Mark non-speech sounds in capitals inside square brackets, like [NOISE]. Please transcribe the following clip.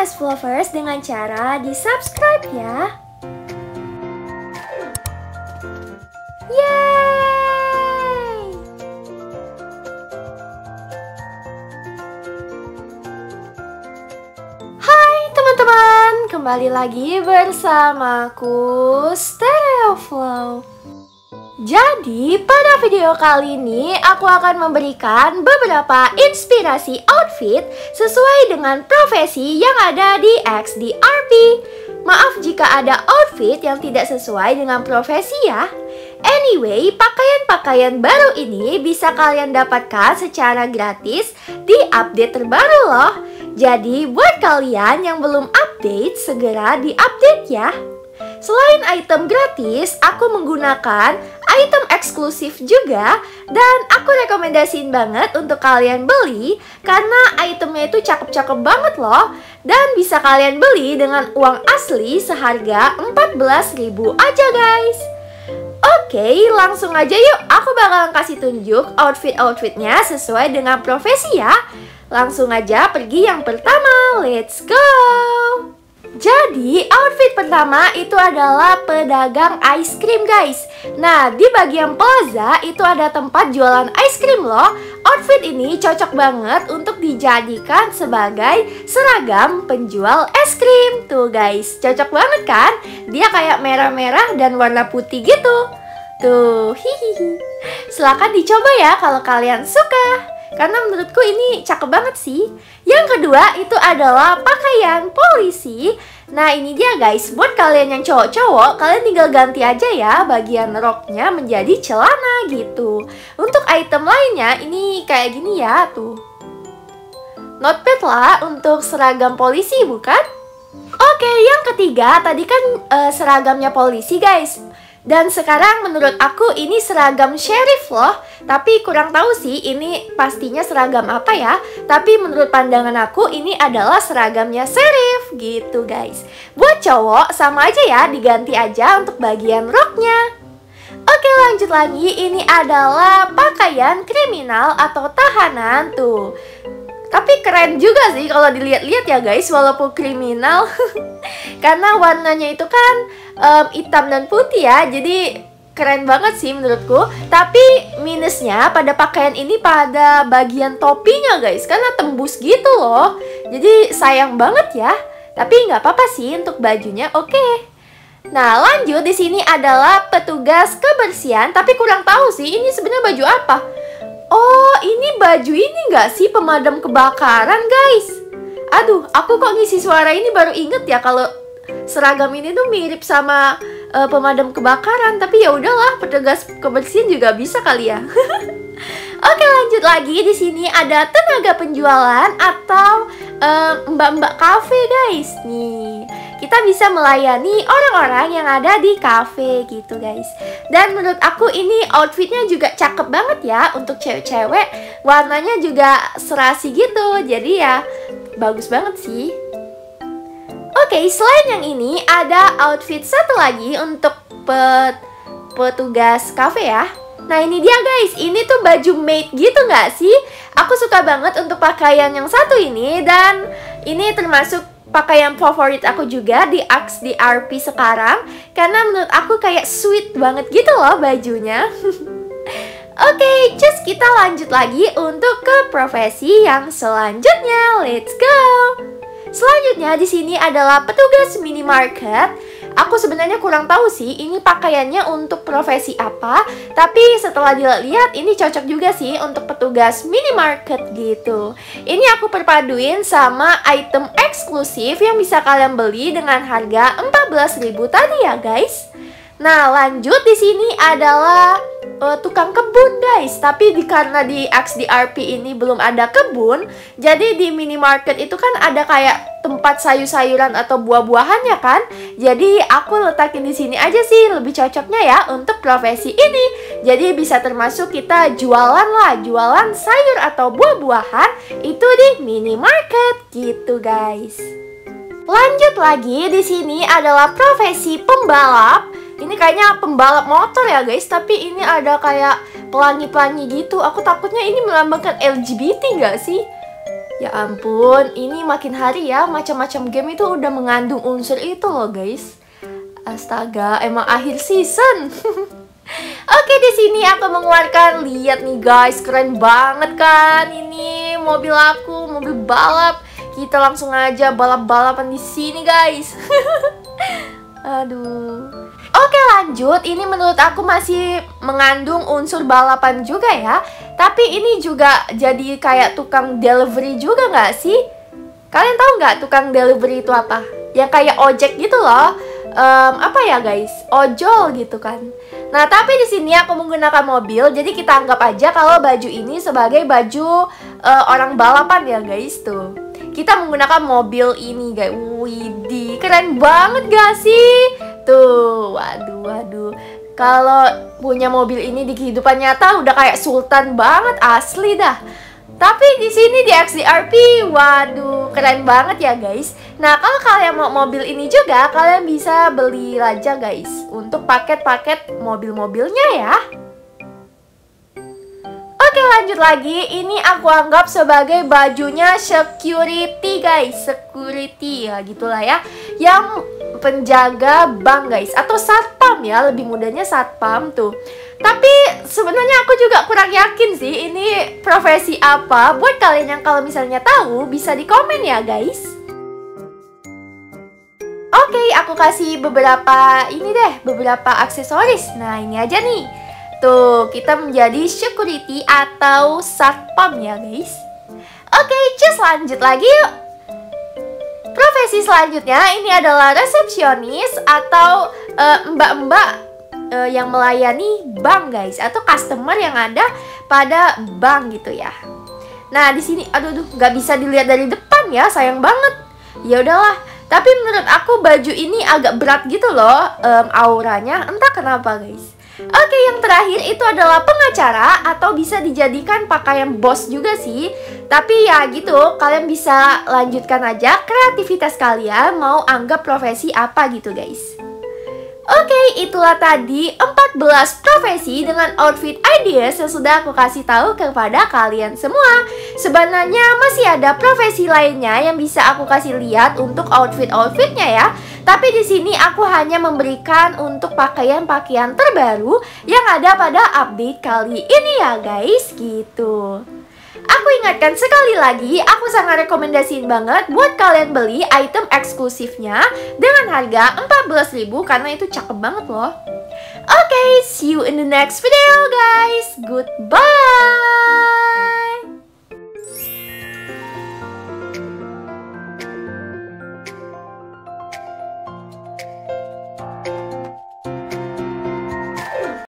Nest Lovers dengan cara di subscribe ya. Hai teman-teman, kembali lagi bersamaku Stereo Flow. Jadi, pada video kali ini aku akan memberikan beberapa inspirasi outfit sesuai dengan profesi yang ada di XDRP. Maaf jika ada outfit yang tidak sesuai dengan profesi ya. Anyway, pakaian-pakaian baru ini bisa kalian dapatkan secara gratis di update terbaru loh. Jadi, buat kalian yang belum update, segera di-update ya. Selain item gratis, aku menggunakan item eksklusif juga dan aku rekomendasiin banget untuk kalian beli karena itemnya itu cakep-cakep banget loh dan bisa kalian beli dengan uang asli seharga 14.000 aja guys. Oke, langsung aja yuk. Aku bakalan kasih tunjuk outfit-outfitnya sesuai dengan profesi ya. Langsung aja pergi yang pertama. Let's go! Jadi, outfit pertama itu adalah pedagang ice cream, guys. Nah, di bagian plaza itu ada tempat jualan ice cream loh. Outfit ini cocok banget untuk dijadikan sebagai seragam penjual es krim. Tuh, guys, cocok banget kan? Dia kayak merah-merah dan warna putih gitu. Tuh, hihihi. Silahkan dicoba ya kalau kalian suka. Karena menurutku ini cakep banget sih. Yang kedua itu adalah pakaian polisi. Nah ini dia guys, buat kalian yang cowok-cowok, kalian tinggal ganti aja ya bagian roknya menjadi celana gitu. Untuk item lainnya ini kayak gini ya, tuh. Not bad lah untuk seragam polisi bukan? Oke, yang ketiga tadi kan uh, seragamnya polisi guys. Dan sekarang menurut aku ini seragam sheriff loh. Tapi kurang tahu sih ini pastinya seragam apa ya. Tapi menurut pandangan aku ini adalah seragamnya sheriff gitu guys. Buat cowok sama aja ya diganti aja untuk bagian roknya Oke lanjut lagi. Ini adalah pakaian kriminal atau tahanan tuh. Tapi keren juga sih kalau dilihat-lihat ya guys walaupun kriminal. [LAUGHS] Karena warnanya itu kan um, hitam dan putih ya Jadi keren banget sih menurutku. Tapi minusnya pada pakaian ini pada bagian topinya guys Karena tembus gitu loh. Jadi sayang banget ya. Tapi nggak apa-apa sih untuk bajunya oke. Okay. Nah lanjut di sini adalah petugas kebersihan. Tapi kurang tahu sih ini sebenarnya baju apa? Oh, ini baju ini nggak sih pemadam kebakaran, guys? Aduh, aku kok ngisi suara ini baru inget ya kalau seragam ini tuh mirip sama uh, pemadam kebakaran. Tapi ya udahlah, petugas kebersihan juga bisa kali ya. [LAUGHS] Oke, lanjut lagi di sini ada tenaga penjualan atau mbak-mbak uh, cafe, guys. Nih, kita bisa melayani orang-orang yang ada di cafe gitu guys dan menurut aku ini outfitnya juga cakep banget ya untuk cewek-cewek warnanya juga serasi gitu jadi ya bagus banget sih Oke, okay, selain yang ini ada outfit satu lagi untuk pet petugas cafe ya. Nah ini dia guys, ini tuh baju maid gitu nggak sih? Aku suka banget untuk pakaian yang satu ini dan ini termasuk pakaian favorit aku juga di Axe di RP sekarang karena menurut aku kayak sweet banget gitu loh bajunya. [LAUGHS] Oke, okay, just kita lanjut lagi untuk ke profesi yang selanjutnya. Let's go. Selanjutnya di sini adalah petugas minimarket Aku sebenarnya kurang tahu sih ini pakaiannya untuk profesi apa, tapi setelah dilihat ini cocok juga sih untuk petugas minimarket gitu. Ini aku perpaduin sama item eksklusif yang bisa kalian beli dengan harga 14.000 tadi ya guys. Nah, lanjut di sini adalah uh, tukang kebun guys. Tapi di karena di XDRP ini belum ada kebun jadi di minimarket itu kan ada kayak tempat sayur-sayuran atau buah-buahannya kan? Jadi aku letakin di sini aja sih lebih cocoknya ya untuk profesi ini. Jadi bisa termasuk kita jualan lah jualan sayur atau buah-buahan itu di minimarket gitu guys. Lanjut lagi di sini adalah profesi pembalap ini kayaknya pembalap motor ya guys, tapi ini ada kayak pelangi-pelangi gitu. Aku takutnya ini melambangkan LGBT nggak sih? Ya ampun, ini makin hari ya macam-macam game itu udah mengandung unsur itu loh guys. Astaga, emang akhir season. [LAUGHS] Oke, di sini aku mengeluarkan lihat nih guys, keren banget kan ini mobil aku, mobil balap. Kita langsung aja balap-balapan di sini guys. [LAUGHS] Aduh. Lanjut, ini menurut aku masih mengandung unsur balapan juga ya Tapi ini juga jadi kayak tukang delivery juga nggak sih? Kalian tahu nggak tukang delivery itu apa? Yang kayak ojek gitu loh um, Apa ya guys? Ojol gitu kan Nah tapi di sini aku menggunakan mobil Jadi kita anggap aja kalau baju ini sebagai baju uh, orang balapan ya guys tuh Kita menggunakan mobil ini guys Widih keren banget gak sih? Kalau punya mobil ini di kehidupan nyata udah kayak sultan banget, asli dah. Tapi di sini di XDRP, waduh, keren banget ya guys. Nah, kalau kalian mau mobil ini juga, kalian bisa beli aja guys untuk paket-paket mobil-mobilnya ya. Oke lanjut lagi, ini aku anggap sebagai bajunya security guys Security ya gitulah ya Yang penjaga bank guys. Atau satpam ya, lebih mudahnya satpam tuh. Tapi sebenarnya aku juga kurang yakin sih Ini profesi apa. Buat kalian yang kalau misalnya tahu bisa di komen ya guys. Oke, aku kasih beberapa ini deh, beberapa aksesoris. Nah, ini aja nih. Tuh, kita menjadi security atau satpam ya guys. Oke, cus lanjut lagi yuk Profesi selanjutnya ini adalah resepsionis atau eh, mbak-mbak uh, uh, yang melayani bank guys Atau customer yang ada pada bank gitu ya. Nah di sini, aduh, aduh, nggak bisa dilihat dari depan ya, sayang banget. Ya udahlah, tapi menurut aku baju ini agak berat gitu loh um, auranya, entah kenapa guys Oke, yang terakhir itu adalah pengacara atau bisa dijadikan pakaian bos juga sih. Tapi ya gitu, kalian bisa lanjutkan aja kreativitas kalian mau anggap profesi apa gitu guys. Oke, itulah tadi 14 profesi dengan outfit ideas yang sudah aku kasih tahu kepada kalian semua. Sebenarnya masih ada profesi lainnya yang bisa aku kasih lihat untuk outfit-outfitnya ya. Tapi di sini aku hanya memberikan untuk pakaian-pakaian terbaru yang ada pada update kali ini ya guys, gitu. Aku ingatkan sekali lagi, aku sangat rekomendasiin banget buat kalian beli item eksklusifnya dengan harga 14.000 karena itu cakep banget loh. Oke, okay, see you in the next video guys. Goodbye.